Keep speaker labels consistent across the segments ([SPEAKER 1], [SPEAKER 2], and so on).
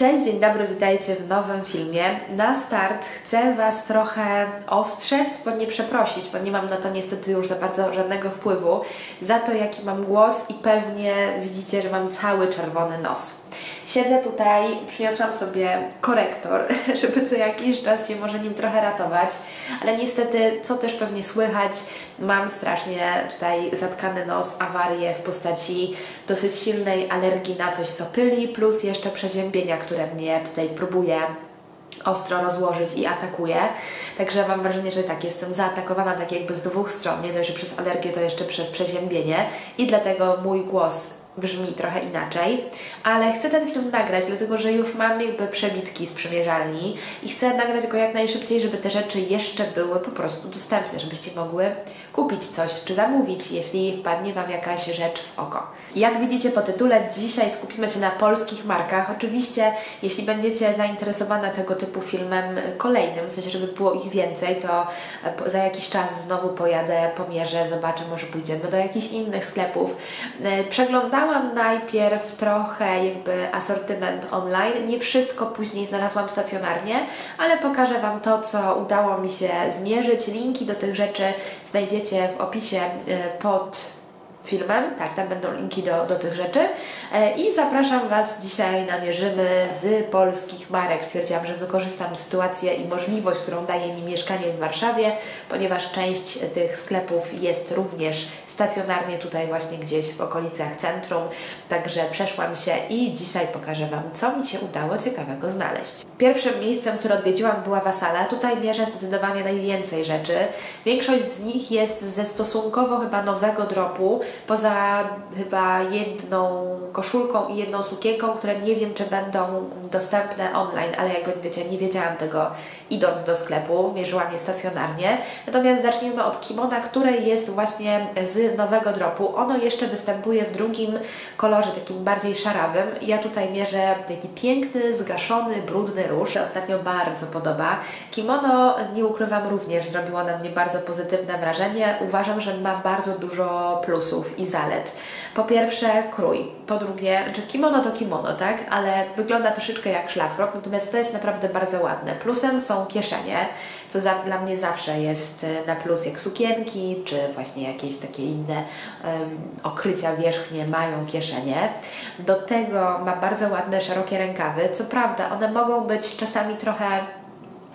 [SPEAKER 1] Cześć, dzień dobry, witajcie w nowym filmie. Na start chcę Was trochę ostrzec, bo nie przeprosić, bo nie mam na to niestety już za bardzo żadnego wpływu, za to jaki mam głos i pewnie widzicie, że mam cały czerwony nos. Siedzę tutaj, przyniosłam sobie korektor, żeby co jakiś czas się może nim trochę ratować, ale niestety, co też pewnie słychać, mam strasznie tutaj zatkany nos, awarię w postaci dosyć silnej alergii na coś, co pyli, plus jeszcze przeziębienia, które mnie tutaj próbuje ostro rozłożyć i atakuje. Także mam wrażenie, że tak, jestem zaatakowana tak jakby z dwóch stron, nie dość, że przez alergię, to jeszcze przez przeziębienie i dlatego mój głos brzmi trochę inaczej, ale chcę ten film nagrać, dlatego że już mam jakby przebitki z przymierzalni i chcę nagrać go jak najszybciej, żeby te rzeczy jeszcze były po prostu dostępne, żebyście mogły kupić coś czy zamówić, jeśli wpadnie Wam jakaś rzecz w oko. Jak widzicie po tytule, dzisiaj skupimy się na polskich markach. Oczywiście, jeśli będziecie zainteresowane tego typu filmem kolejnym, w sensie, żeby było ich więcej, to e, za jakiś czas znowu pojadę, pomierzę, zobaczę, może pójdziemy do jakichś innych sklepów. E, przeglądałam najpierw trochę jakby asortyment online, nie wszystko później znalazłam stacjonarnie, ale pokażę Wam to, co udało mi się zmierzyć. Linki do tych rzeczy znajdziecie znajdziecie w opisie e, pod filmem, tak, tam będą linki do, do tych rzeczy e, i zapraszam Was dzisiaj namierzymy z polskich marek. Stwierdziłam, że wykorzystam sytuację i możliwość, którą daje mi mieszkanie w Warszawie, ponieważ część tych sklepów jest również stacjonarnie tutaj właśnie gdzieś w okolicach centrum, także przeszłam się i dzisiaj pokażę Wam, co mi się udało ciekawego znaleźć. Pierwszym miejscem, które odwiedziłam była Wasala. Tutaj mierzę zdecydowanie najwięcej rzeczy. Większość z nich jest ze stosunkowo chyba nowego dropu, poza chyba jedną koszulką i jedną sukienką, które nie wiem, czy będą dostępne online, ale jakby wiecie, nie wiedziałam tego idąc do sklepu, mierzyłam je stacjonarnie. Natomiast zacznijmy od kimona, które jest właśnie z nowego dropu. Ono jeszcze występuje w drugim kolorze, takim bardziej szarawym. Ja tutaj mierzę taki piękny, zgaszony, brudny róż. Ostatnio bardzo podoba. Kimono, nie ukrywam, również zrobiło na mnie bardzo pozytywne wrażenie. Uważam, że ma bardzo dużo plusów i zalet. Po pierwsze krój, po drugie, czy kimono to kimono, tak? Ale wygląda troszeczkę jak szlafrok, natomiast to jest naprawdę bardzo ładne. Plusem są kieszenie, co za, dla mnie zawsze jest e, na plus, jak sukienki, czy właśnie jakieś takie inne um, okrycia wierzchnie mają kieszenie. Do tego ma bardzo ładne, szerokie rękawy. Co prawda, one mogą być czasami trochę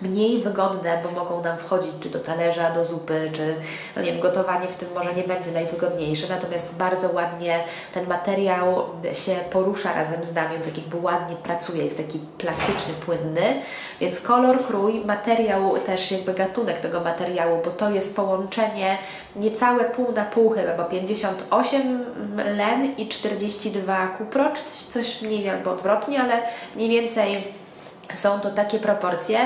[SPEAKER 1] mniej wygodne, bo mogą nam wchodzić czy do talerza, do zupy, czy no nie wiem, gotowanie w tym może nie będzie najwygodniejsze, natomiast bardzo ładnie ten materiał się porusza razem z nami, tak jakby ładnie pracuje, jest taki plastyczny, płynny, więc kolor, krój, materiał też jakby gatunek tego materiału, bo to jest połączenie niecałe pół na pół chyba, bo 58 len i 42 kupro, czy coś, coś mniej albo odwrotnie, ale mniej więcej są to takie proporcje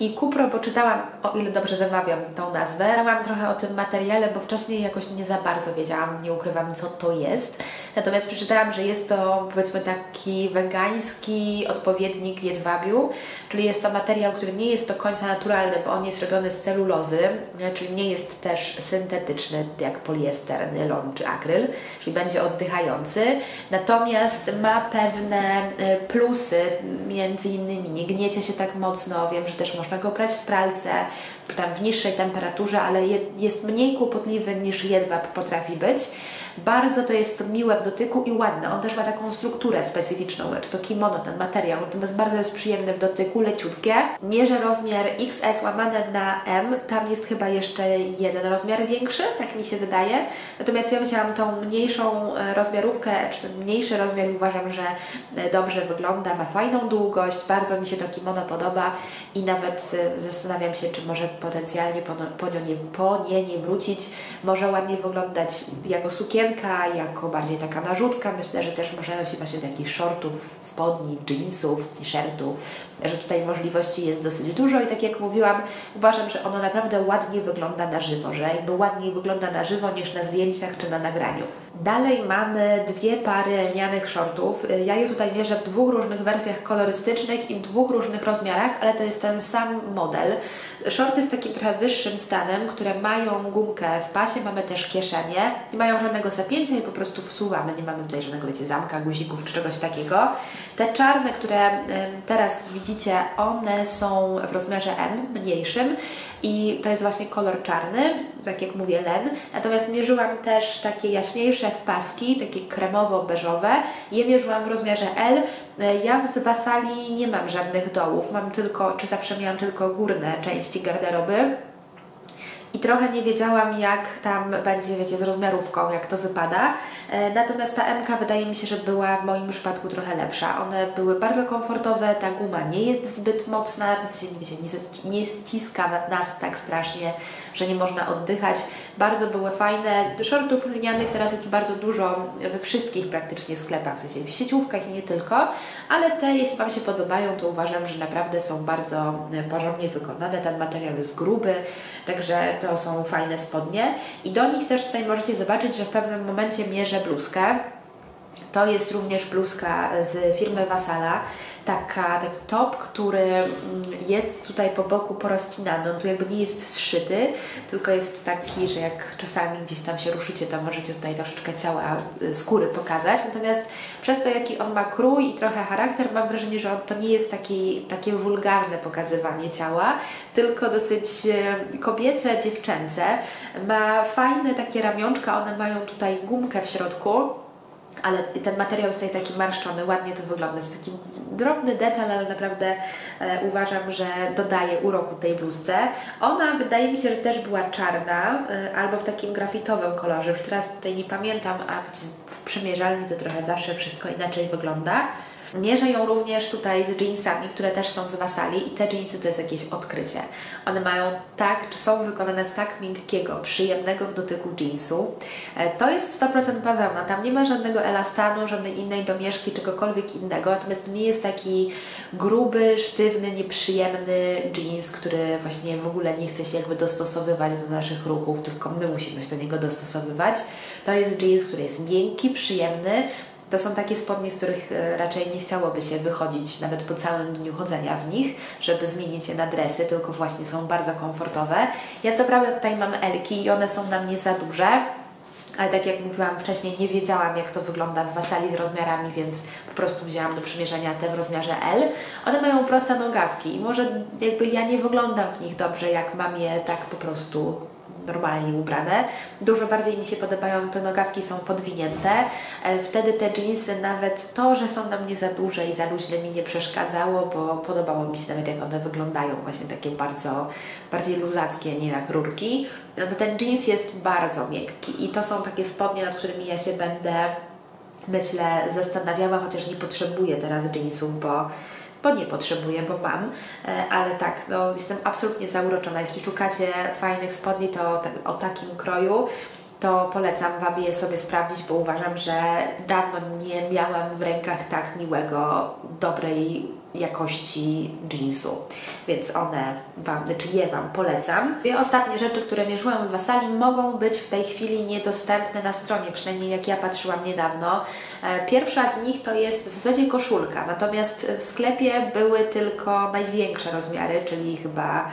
[SPEAKER 1] i Kupro poczytałam, o ile dobrze wymawiam tą nazwę, czytałam trochę o tym materiale, bo wcześniej jakoś nie za bardzo wiedziałam, nie ukrywam co to jest. Natomiast przeczytałam, że jest to powiedzmy taki wegański odpowiednik jedwabiu, czyli jest to materiał, który nie jest do końca naturalny, bo on jest robiony z celulozy, czyli nie jest też syntetyczny jak poliester, nylon czy akryl, czyli będzie oddychający. Natomiast ma pewne e, plusy, między innymi nie gniecie się tak mocno, wiem, że też można go brać w pralce, tam w niższej temperaturze, ale jest mniej kłopotliwy niż jedwab potrafi być. Bardzo to jest miłe w dotyku i ładne. On też ma taką strukturę specyficzną, czy to kimono, ten materiał, natomiast bardzo jest przyjemny w dotyku, leciutkie. Mierzę rozmiar XS łamane na M, tam jest chyba jeszcze jeden rozmiar większy, tak mi się wydaje. Natomiast ja wzięłam tą mniejszą e, rozmiarówkę, czy ten mniejszy rozmiar i uważam, że e, dobrze wygląda, ma fajną długość, bardzo mi się to kimono podoba i nawet e, zastanawiam się, czy może potencjalnie po, po, nie, po nie nie wrócić. Może ładnie wyglądać jako sukienka, jako bardziej taka narzutka. Myślę, że też można nosić właśnie takich shortów, spodni, jeansów, t-shirtu, że tutaj możliwości jest dosyć dużo i tak jak mówiłam, uważam, że ono naprawdę ładnie wygląda na żywo, że jakby ładniej wygląda na żywo niż na zdjęciach czy na nagraniu. Dalej mamy dwie pary lnianych shortów. Ja je tutaj mierzę w dwóch różnych wersjach kolorystycznych i w dwóch różnych rozmiarach, ale to jest ten sam model. Shorty z takim trochę wyższym stanem, które mają gumkę w pasie, mamy też kieszenie, nie mają żadnego zapięcia i po prostu wsuwamy, nie mamy tutaj żadnego, wiecie, zamka, guzików czy czegoś takiego. Te czarne, które teraz widzicie, one są w rozmiarze M, mniejszym i to jest właśnie kolor czarny, tak jak mówię len. Natomiast mierzyłam też takie jaśniejsze wpaski, takie kremowo-beżowe. Je mierzyłam w rozmiarze L. Ja z Wasali nie mam żadnych dołów, mam tylko, czy zawsze miałam tylko górne części garderoby i trochę nie wiedziałam, jak tam będzie, wiecie, z rozmiarówką, jak to wypada. E, natomiast ta MK wydaje mi się, że była w moim przypadku trochę lepsza. One były bardzo komfortowe, ta guma nie jest zbyt mocna, wiecie, nie, nie ściska nas tak strasznie, że nie można oddychać. Bardzo były fajne. Shortów lnianych teraz jest bardzo dużo we wszystkich praktycznie sklepach, w sensie w sieciówkach i nie tylko, ale te, jeśli Wam się podobają, to uważam, że naprawdę są bardzo porządnie wykonane. Ten materiał jest gruby, także to są fajne spodnie. I do nich też tutaj możecie zobaczyć, że w pewnym momencie mierzę bluzkę. To jest również bluzka z firmy Wasala taka, taki top, który mm, jest tutaj po boku porozcinany. On tu jakby nie jest zszyty, tylko jest taki, że jak czasami gdzieś tam się ruszycie, to możecie tutaj troszeczkę ciała, y, skóry pokazać. Natomiast przez to, jaki on ma krój i trochę charakter, mam wrażenie, że on to nie jest taki, takie wulgarne pokazywanie ciała, tylko dosyć y, kobiece, dziewczęce. Ma fajne takie ramionczka, one mają tutaj gumkę w środku, ale ten materiał jest tutaj taki marszczony, ładnie to wygląda. Jest taki drobny detal, ale naprawdę e, uważam, że dodaje uroku tej bluzce. Ona wydaje mi się, że też była czarna e, albo w takim grafitowym kolorze. Już teraz tutaj nie pamiętam, a w przymierzalni to trochę zawsze wszystko inaczej wygląda. Mierzę ją również tutaj z jeansami, które też są z Wasali i te jeansy to jest jakieś odkrycie. One mają tak, czy są wykonane z tak miękkiego, przyjemnego w dotyku jeansu. E, to jest 100% bawełna, tam nie ma żadnego elastanu, żadnej innej domieszki, czegokolwiek innego, natomiast to nie jest taki gruby, sztywny, nieprzyjemny jeans, który właśnie w ogóle nie chce się jakby dostosowywać do naszych ruchów, tylko my musimy się do niego dostosowywać. To jest jeans, który jest miękki, przyjemny, to są takie spodnie, z których e, raczej nie chciałoby się wychodzić nawet po całym dniu chodzenia w nich, żeby zmienić je na dresy, tylko właśnie są bardzo komfortowe. Ja co prawda tutaj mam elki i one są na mnie za duże, ale tak jak mówiłam wcześniej, nie wiedziałam jak to wygląda w wasali z rozmiarami, więc po prostu wzięłam do przymierzenia te w rozmiarze L. One mają proste nogawki i może jakby ja nie wyglądam w nich dobrze, jak mam je tak po prostu normalnie ubrane. Dużo bardziej mi się podobają, te nogawki są podwinięte. E, wtedy te jeansy, nawet to, że są na mnie za duże i za luźne mi nie przeszkadzało, bo podobało mi się nawet jak one wyglądają, właśnie takie bardzo, bardziej luzackie, nie jak rurki. No ten jeans jest bardzo miękki i to są takie spodnie, nad którymi ja się będę myślę zastanawiała, chociaż nie potrzebuję teraz jeansów, bo bo nie potrzebuję, bo mam, e, ale tak, no, jestem absolutnie zauroczona. Jeśli szukacie fajnych spodni, to o takim kroju, to polecam Wam je sobie sprawdzić, bo uważam, że dawno nie miałam w rękach tak miłego, dobrej jakości jeansu, więc one Wam, czy je Wam polecam. Dwie ostatnie rzeczy, które mierzyłam w Wasali mogą być w tej chwili niedostępne na stronie, przynajmniej jak ja patrzyłam niedawno. E, pierwsza z nich to jest w zasadzie koszulka, natomiast w sklepie były tylko największe rozmiary, czyli chyba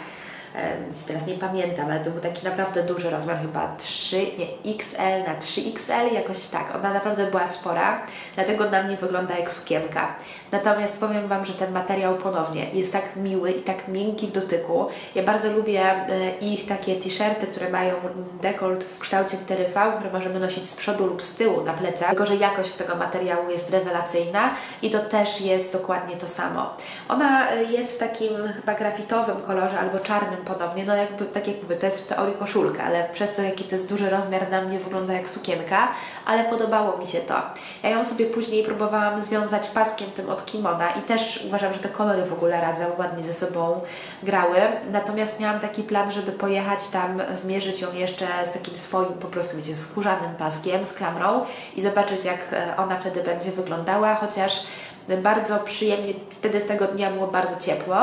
[SPEAKER 1] teraz nie pamiętam, ale to był taki naprawdę duży rozmiar, chyba 3, nie, XL na 3XL, jakoś tak. Ona naprawdę była spora, dlatego na mnie wygląda jak sukienka. Natomiast powiem Wam, że ten materiał ponownie jest tak miły i tak miękki w dotyku. Ja bardzo lubię e, ich takie t-shirty, które mają dekolt w kształcie litery V, które możemy nosić z przodu lub z tyłu na plecach, tylko że jakość tego materiału jest rewelacyjna i to też jest dokładnie to samo. Ona e, jest w takim chyba grafitowym kolorze albo czarnym ponownie, no jakby, tak jak mówię, to jest w teorii koszulka, ale przez to, jaki to jest duży rozmiar, na mnie wygląda jak sukienka, ale podobało mi się to. Ja ją sobie później próbowałam związać paskiem tym od kimona i też uważam, że te kolory w ogóle razem ładnie ze sobą grały, natomiast miałam taki plan, żeby pojechać tam, zmierzyć ją jeszcze z takim swoim po prostu, wiecie, skórzanym paskiem, z klamrą i zobaczyć, jak e, ona wtedy będzie wyglądała, chociaż bardzo przyjemnie, wtedy tego dnia było bardzo ciepło,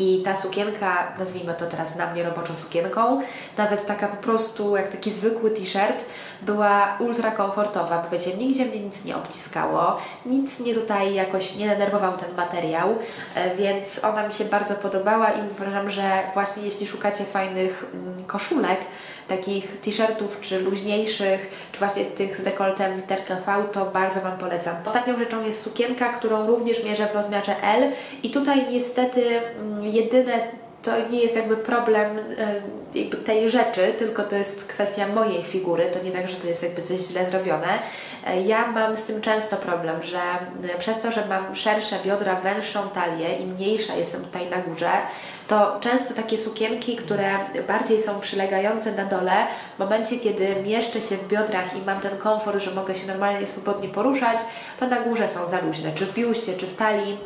[SPEAKER 1] I ta sukienka, nazwijmy to teraz na mnie roboczą sukienką, nawet taka po prostu jak taki zwykły t-shirt, była ultra komfortowa, bo wiecie, nigdzie mnie nic nie obciskało, nic mnie tutaj jakoś nie denerwował ten materiał, e, więc ona mi się bardzo podobała i uważam, że właśnie jeśli szukacie fajnych mm, koszulek, takich t-shirtów, czy luźniejszych, czy właśnie tych z dekoltem literkę V, to bardzo Wam polecam. Ostatnią rzeczą jest sukienka, którą również mierzę w rozmiarze L i tutaj niestety mm, jedyne to nie jest jakby problem jakby tej rzeczy, tylko to jest kwestia mojej figury. To nie tak, że to jest jakby coś źle zrobione. E, ja mam z tym często problem, że przez to, że mam szersze biodra, węższą talię i mniejsza jestem tutaj na górze, to często takie sukienki, które bardziej są przylegające na dole, w momencie, kiedy mieszczę się w biodrach i mam ten komfort, że mogę się normalnie, swobodnie poruszać, to na górze są za luźne, czy w biuście, czy w talii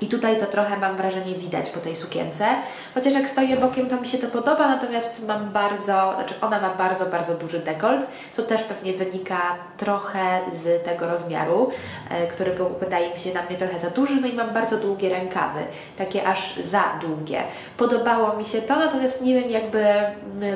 [SPEAKER 1] i tutaj to trochę mam wrażenie widać po tej sukience. Chociaż jak stoję bokiem, to mi się to podoba, natomiast mam bardzo, znaczy ona ma bardzo, bardzo duży dekolt, co też pewnie wynika trochę z tego rozmiaru, e, który był, wydaje mi się, na mnie trochę za duży, no i mam bardzo długie rękawy, takie aż za długie. Podobało mi się to, natomiast nie wiem, jakby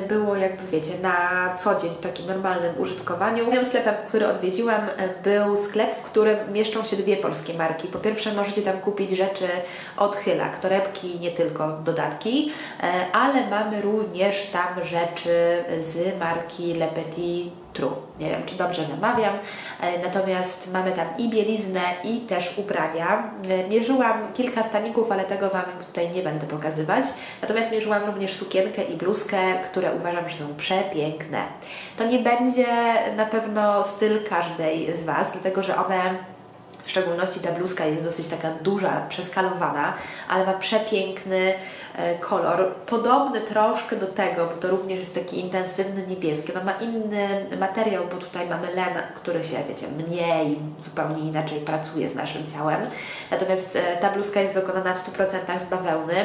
[SPEAKER 1] było, jakby wiecie, na co dzień w takim normalnym użytkowaniu. Moim sklepem, który odwiedziłam, e, był sklep, w którym mieszczą się dwie polskie marki. Po pierwsze, możecie tam kupić rzeczy rzeczy od Hyla, torebki, nie tylko dodatki, e, ale mamy również tam rzeczy z marki Le Petit True. Nie wiem, czy dobrze wymawiam. E, natomiast mamy tam i bieliznę, i też ubrania. E, mierzyłam kilka staników, ale tego Wam tutaj nie będę pokazywać. Natomiast mierzyłam również sukienkę i bluzkę, które uważam, że są przepiękne. To nie będzie na pewno styl każdej z Was, dlatego że one w szczególności ta bluzka jest dosyć taka duża, przeskalowana, ale ma przepiękny kolor, podobny troszkę do tego, bo to również jest taki intensywny niebieski. No ma inny materiał, bo tutaj mamy len, który się, wiecie, mniej, zupełnie inaczej pracuje z naszym ciałem. Natomiast e, ta bluzka jest wykonana w 100% z bawełny.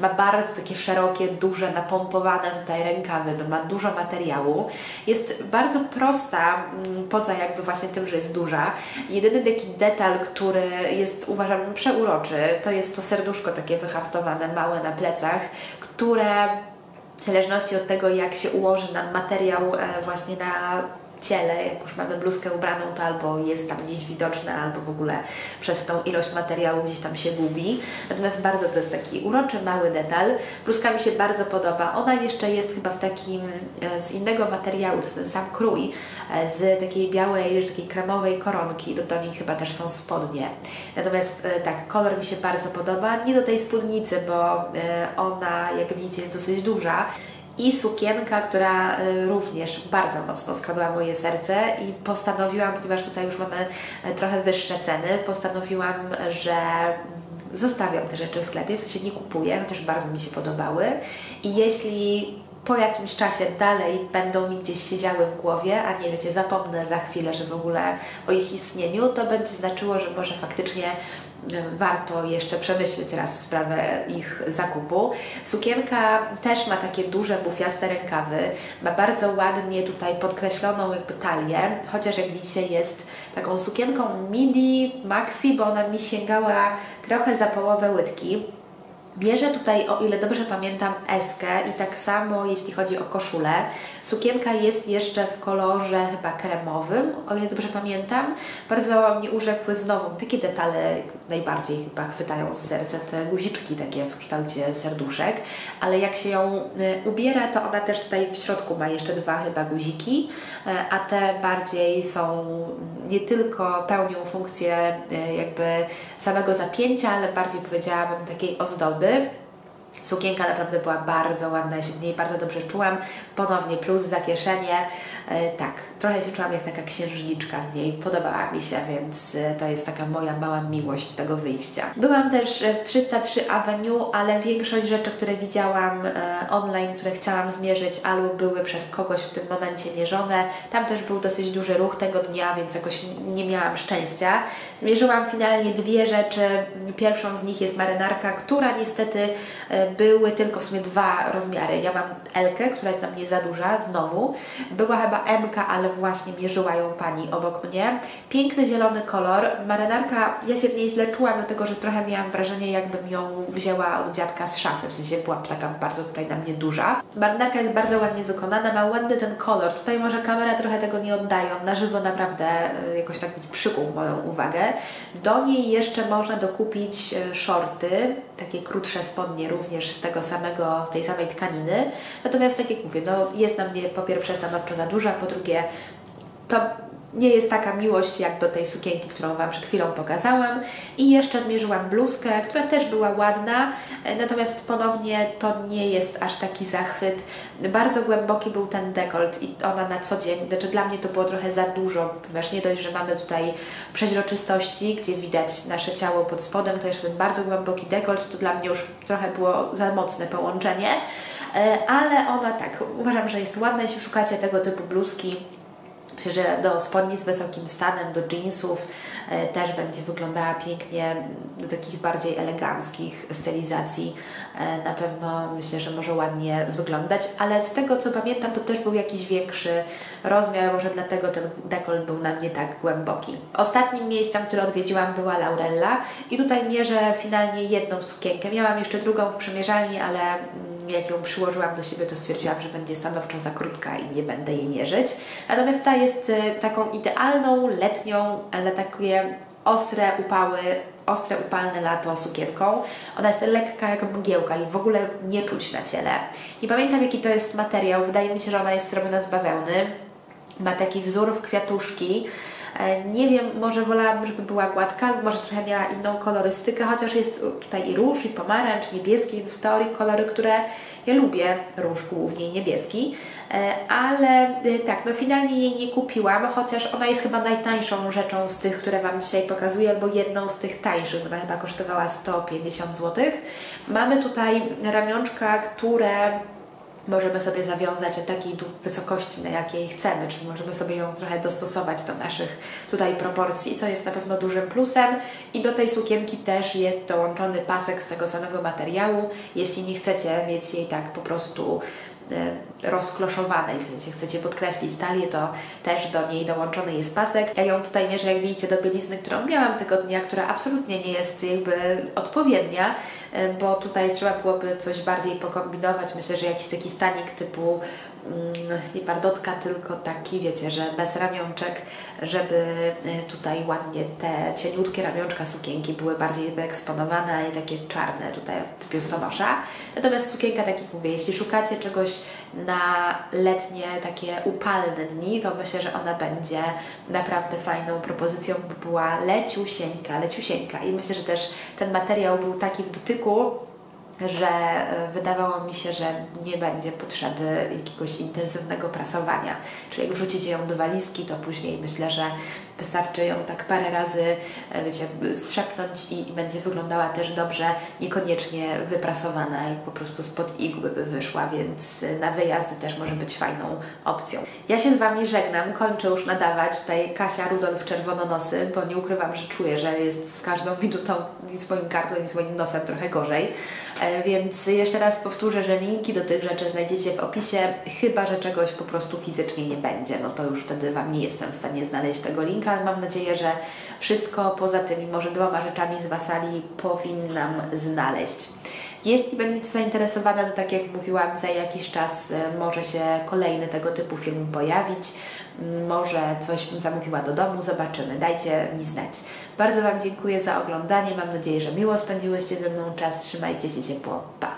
[SPEAKER 1] Ma bardzo takie szerokie, duże, napompowane tutaj rękawy, no ma dużo materiału. Jest bardzo prosta, mm, poza jakby właśnie tym, że jest duża. Jedyny taki detal, który jest uważam przeuroczy, to jest to serduszko takie wyhaftowane, małe na plecach plecach, które w zależności od tego, jak się ułoży nam materiał e, właśnie na ciele, jak już mamy bluzkę ubraną, to albo jest tam gdzieś widoczne, albo w ogóle przez tą ilość materiału gdzieś tam się gubi. Natomiast bardzo to jest taki uroczy, mały detal. Bluzka mi się bardzo podoba. Ona jeszcze jest chyba w takim, e, z innego materiału, to jest ten sam krój, e, z takiej białej, takiej kremowej koronki. Do, do niej chyba też są spodnie. Natomiast e, tak, kolor mi się bardzo podoba. Nie do tej spódnicy, bo ona, jak widzicie, jest dosyć duża i sukienka, która y, również bardzo mocno skradła moje serce i postanowiłam, ponieważ tutaj już mamy y, trochę wyższe ceny, postanowiłam, że zostawiam te rzeczy w sklepie, w sensie nie kupuję, chociaż bardzo mi się podobały. I jeśli po jakimś czasie dalej będą mi gdzieś siedziały w głowie, a nie wiecie, zapomnę za chwilę, że w ogóle o ich istnieniu, to będzie znaczyło, że może faktycznie warto jeszcze przemyśleć raz sprawę ich zakupu. Sukienka też ma takie duże, bufiaste rękawy, ma bardzo ładnie tutaj podkreśloną jakby talię, chociaż jak widzicie jest taką sukienką midi, maxi, bo ona mi sięgała trochę za połowę łydki. Bierze tutaj, o ile dobrze pamiętam, eskę i tak samo jeśli chodzi o koszulę. Sukienka jest jeszcze w kolorze chyba kremowym, o ile dobrze pamiętam. Bardzo mnie urzekły znowu takie detale najbardziej chyba chwytają z serca, te guziczki takie w kształcie serduszek, ale jak się ją y, ubiera, to ona też tutaj w środku ma jeszcze dwa chyba guziki, y, a te bardziej są nie tylko pełnią funkcję y, jakby samego zapięcia, ale bardziej powiedziałabym takiej ozdoby. Sukienka naprawdę była bardzo ładna, ja się w niej bardzo dobrze czułam. Ponownie plus za kieszenie. E, tak, trochę się czułam jak taka księżniczka w niej. Podobała mi się, więc e, to jest taka moja mała miłość tego wyjścia. Byłam też w 303 Avenue, ale większość rzeczy, które widziałam e, online, które chciałam zmierzyć, albo były przez kogoś w tym momencie mierzone. Tam też był dosyć duży ruch tego dnia, więc jakoś nie miałam szczęścia. Zmierzyłam finalnie dwie rzeczy. Pierwszą z nich jest marynarka, która niestety e, były tylko w sumie dwa rozmiary. Ja mam L, która jest na mnie za duża, znowu. Była chyba M, ale właśnie mierzyła ją pani obok mnie. Piękny zielony kolor. Marynarka, ja się w niej źle czułam, dlatego że trochę miałam wrażenie, jakbym ją wzięła od dziadka z szafy, w sensie była taka bardzo tutaj na mnie duża. Marynarka jest bardzo ładnie wykonana, ma ładny ten kolor. Tutaj może kamera trochę tego nie oddaje, na żywo naprawdę e, jakoś tak przykuł moją uwagę. Do niej jeszcze można dokupić e, shorty, takie krótsze spodnie również z tego samego, tej samej tkaniny. Natomiast tak jak mówię, no jest na mnie po pierwsze stanowczo za po drugie to nie jest taka miłość jak do tej sukienki, którą Wam przed chwilą pokazałam. I jeszcze zmierzyłam bluzkę, która też była ładna, e, natomiast ponownie to nie jest aż taki zachwyt. Bardzo głęboki był ten dekolt i ona na co dzień, znaczy dla mnie to było trochę za dużo, ponieważ nie dość, że mamy tutaj przeźroczystości, gdzie widać nasze ciało pod spodem, to jeszcze ten bardzo głęboki dekolt, to dla mnie już trochę było za mocne połączenie. E, ale ona tak, uważam, że jest ładna, jeśli szukacie tego typu bluzki, że do spodni z wysokim stanem, do jeansów e, też będzie wyglądała pięknie, do takich bardziej eleganckich stylizacji e, na pewno myślę, że może ładnie wyglądać, ale z tego co pamiętam to też był jakiś większy rozmiar, może dlatego ten dekolt był na mnie tak głęboki. Ostatnim miejscem, które odwiedziłam była Laurella i tutaj mierzę finalnie jedną sukienkę. Miałam jeszcze drugą w przymierzalni, ale jak ją przyłożyłam do siebie, to stwierdziłam, że będzie stanowczo za krótka i nie będę jej mierzyć. Natomiast ta jest e, taką idealną, letnią, ale takie ostre upały, ostre upalne lato sukienką. Ona jest lekka jak mgiełka i w ogóle nie czuć na ciele. Nie pamiętam jaki to jest materiał, wydaje mi się, że ona jest zrobiona z bawełny. Ma taki wzór w kwiatuszki. E, nie wiem, może wolałabym, żeby była gładka, może trochę miała inną kolorystykę, chociaż jest tutaj i róż, i pomarańcz, niebieski, więc w teorii kolory, które ja lubię, róż głównie niebieski, e, ale e, tak, no finalnie jej nie kupiłam, chociaż ona jest chyba najtańszą rzeczą z tych, które Wam dzisiaj pokazuję, albo jedną z tych tańszych, ona chyba kosztowała 150 zł. Mamy tutaj ramionczka, które możemy sobie zawiązać takiej wysokości, na jakiej chcemy, czyli możemy sobie ją trochę dostosować do naszych tutaj proporcji, co jest na pewno dużym plusem. I do tej sukienki też jest dołączony pasek z tego samego materiału. Jeśli nie chcecie mieć jej tak po prostu e, rozkloszowanej, w sensie chcecie podkreślić talię, to też do niej dołączony jest pasek. Ja ją tutaj mierzę, jak widzicie, do bielizny, którą miałam tego dnia, która absolutnie nie jest jakby odpowiednia, bo tutaj trzeba byłoby coś bardziej pokombinować. Myślę, że jakiś taki stanik typu mm, nie pardotka, tylko taki, wiecie, że bez ramionczek, żeby e, tutaj ładnie te cieniutkie ramionczka sukienki były bardziej wyeksponowane, a nie takie czarne tutaj od biustonosza. Natomiast sukienka, tak jak mówię, jeśli szukacie czegoś na letnie, takie upalne dni, to myślę, że ona będzie naprawdę fajną propozycją, była leciusieńka, leciusieńka i myślę, że też ten materiał był taki w dotyku, że e, wydawało mi się, że nie będzie potrzeby jakiegoś intensywnego prasowania. Czyli jak wrzucicie ją do walizki, to później myślę, że Wystarczy ją tak parę razy, e, wiecie, strzepnąć i, i będzie wyglądała też dobrze, niekoniecznie wyprasowana i po prostu spod igły by wyszła, więc na wyjazdy też może być fajną opcją. Ja się z Wami żegnam, kończę już nadawać. Tutaj Kasia Rudolf Czerwononosy, bo nie ukrywam, że czuję, że jest z każdą minutą i swoim kartą i swoim nosem trochę gorzej. E, więc jeszcze raz powtórzę, że linki do tych rzeczy znajdziecie w opisie, chyba że czegoś po prostu fizycznie nie będzie. No to już wtedy Wam nie jestem w stanie znaleźć tego mam nadzieję, że wszystko poza tymi może dwoma rzeczami z Wasali powinnam znaleźć. Jeśli będziecie zainteresowane, to tak jak mówiłam, za jakiś czas e, może się kolejny tego typu film pojawić. Mm, może coś zamówiła do domu, zobaczymy. Dajcie mi znać. Bardzo Wam dziękuję za oglądanie. Mam nadzieję, że miło spędziłyście ze mną czas. Trzymajcie się ciepło. Pa!